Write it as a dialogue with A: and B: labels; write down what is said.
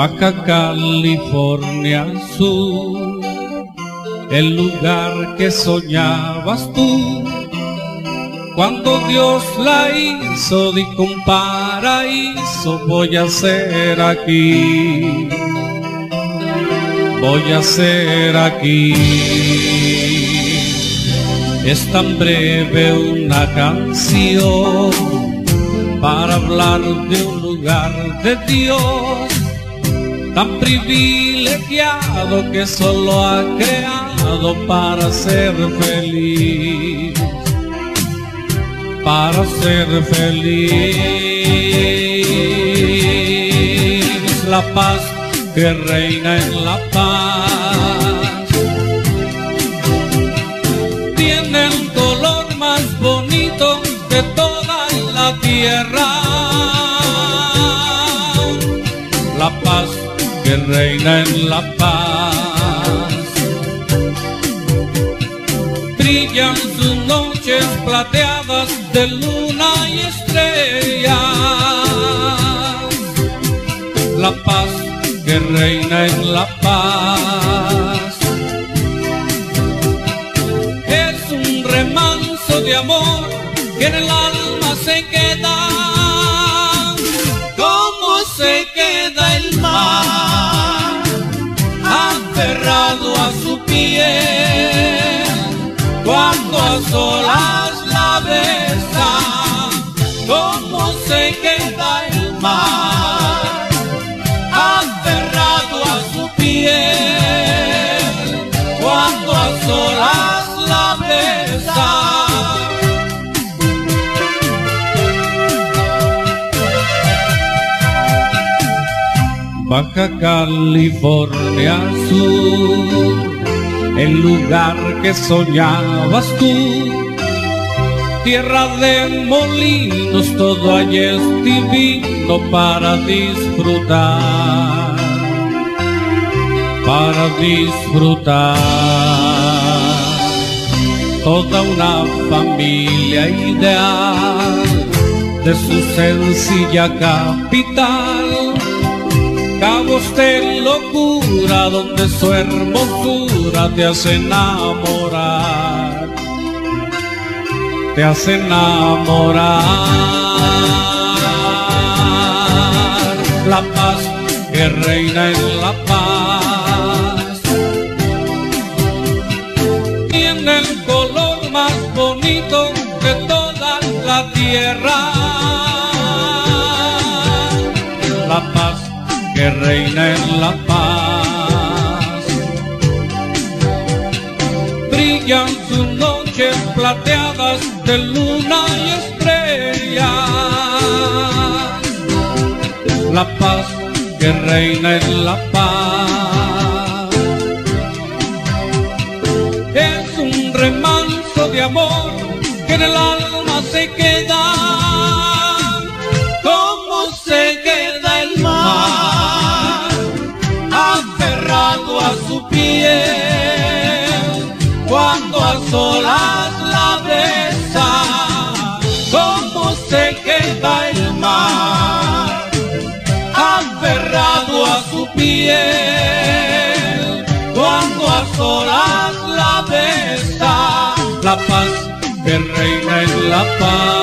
A: Baja California Sur, el lugar que soñabas tú. Cuando Dios la hizo, dijo un paraíso, voy a ser aquí, voy a ser aquí. Es tan breve una canción para hablar de un lugar de Dios tan privilegiado que solo ha creado para ser feliz, para ser feliz. La paz que reina en la paz tiene el color más bonito de toda la tierra. La paz que reina en la paz. Brillan sus noches plateadas de luna y estrellas. La paz que reina en la paz. Es un remanso de amor que en el alma cuando a solas la besa. Como se queda el mar aferrado a su piel cuando a solas la besa. Baja California Sur, el lugar que soñabas tú. Tierra de molinos, todo allí es divino para disfrutar, para disfrutar. Toda una familia ideal de su sencilla capital cabos de locura donde su hermosura te hace enamorar, te hace enamorar. La paz que reina en la paz tiene el color más bonito de toda la tierra. La paz que reina en la paz. Brillan sus noches plateadas de luna y estrellas. La paz que reina en la paz. Es un remanso de amor que en el alma se queda. Cuando a la besa. Como se queda el mar aferrado a su piel cuando a la besa. La paz que reina en la paz.